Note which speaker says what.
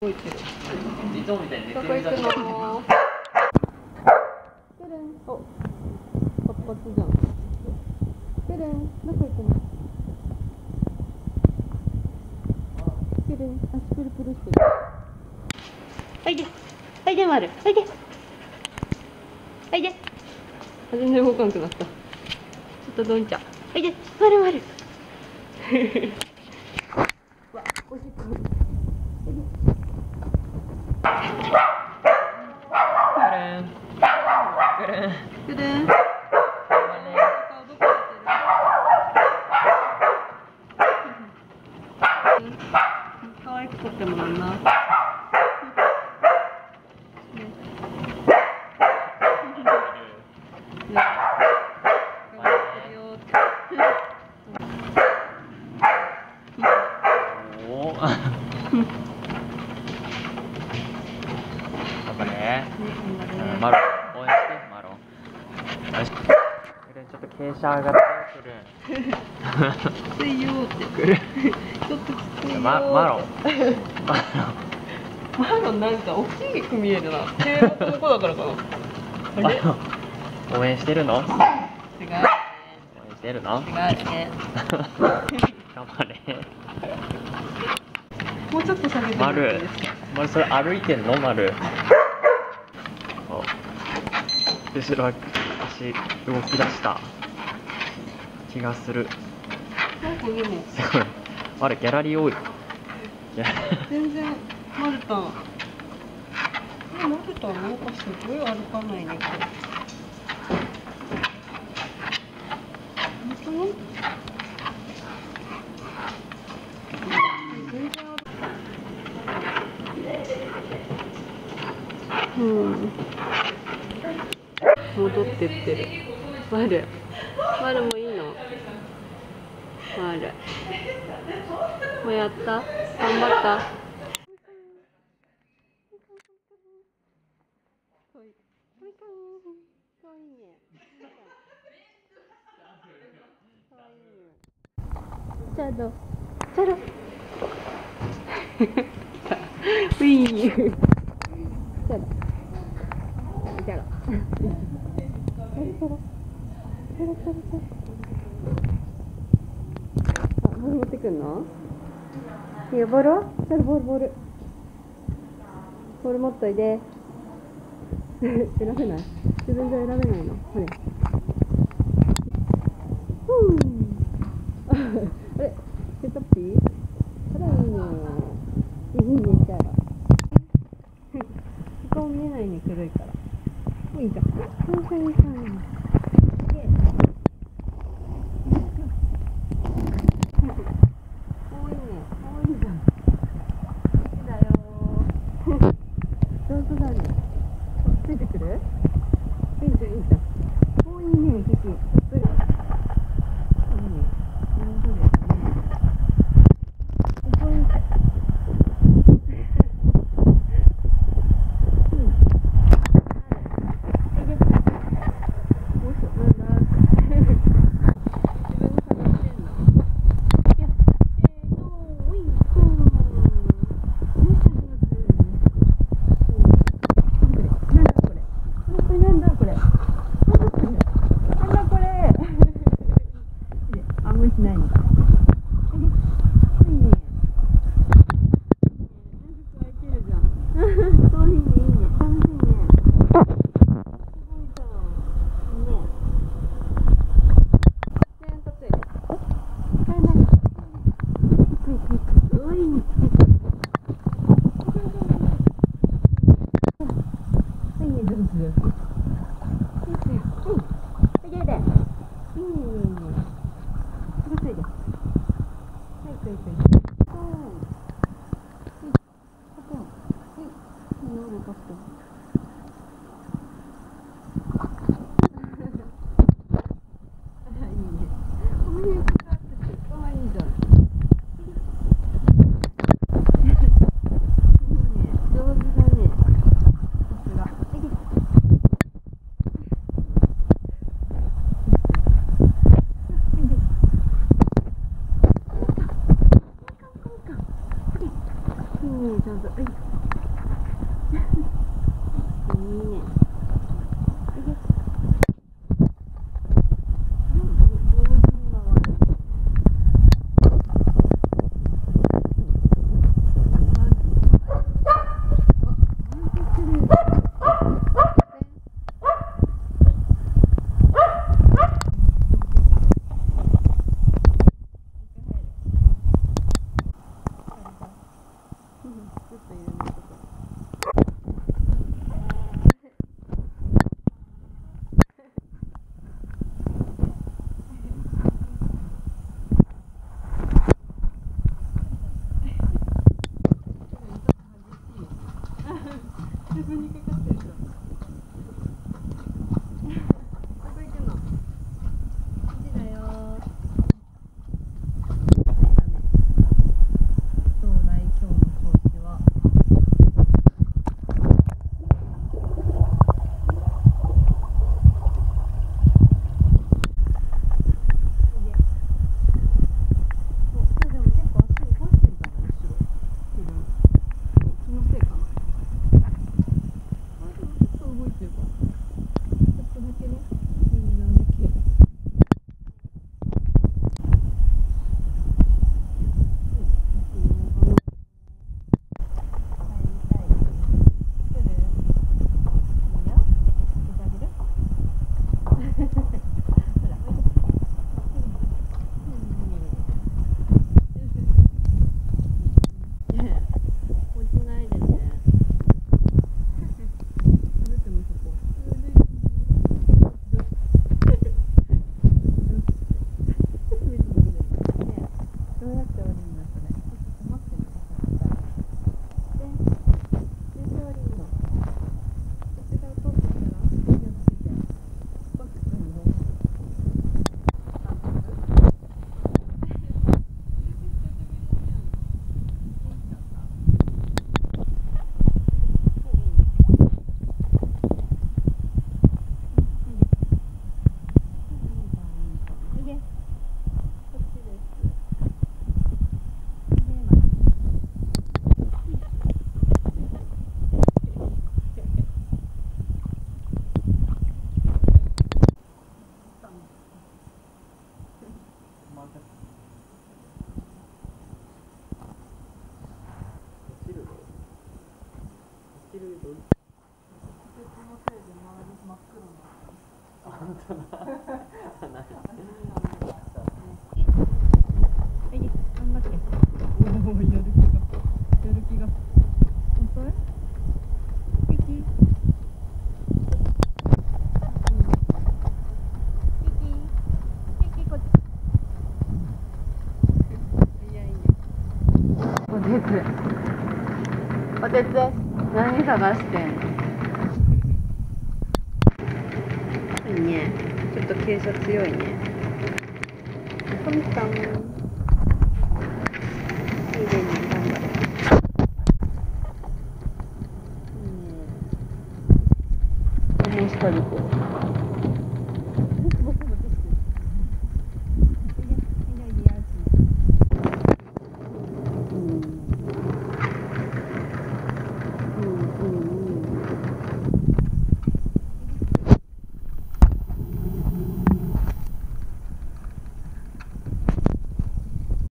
Speaker 1: 動いてる
Speaker 2: 地蔵みたいに寝
Speaker 1: どこ行く
Speaker 2: てる。だけ
Speaker 1: のテレンお活発じゃんテレンどこ行くのテレン足プルプルしてるおいで。おいで。まるおいでおいで全然動かなくなった。ちょっとどんちゃん。おいで。まるまる。
Speaker 2: Good. Good. ちょっと傾斜上がってくるん
Speaker 1: ついよって。
Speaker 2: くるん
Speaker 1: ちょっとついよ。
Speaker 2: まマロンマロ
Speaker 1: マロンなんか大きく見えるな。低木の子だからかな。あれ？
Speaker 2: 応援してるの？応
Speaker 1: 違う。
Speaker 2: 援してるの？
Speaker 1: 違うね。
Speaker 2: 頑張れ
Speaker 1: もうちょっと下げてもらっていい
Speaker 2: 丸
Speaker 1: ですか？
Speaker 2: 丸それ歩いてんの？丸 お後ろ足動き出した気がする
Speaker 1: なんかでも
Speaker 2: すごいあれギャラリー多い
Speaker 1: 全然マルタン。えマルタンなんかすごい歩かないねこれ。本当に？うん。戻ってってる。マル。マルもいいの？マル。もうやった？頑張った？チャドチャドウィーチャドチャドチャドチャドチャドチャドチャドあ、ボール持ってくんの？いいよ、ボールは？チャドボール、ボール。ボール持っといで。選べない。自分じゃ選べないの？ほれ。ふう。あ 그러면괜히싸 움. first name. 哦おてつ何探してんい強いね。神さ
Speaker 3: ん。
Speaker 1: い
Speaker 3: いね頑張
Speaker 1: れ。い
Speaker 3: い
Speaker 1: ね面白い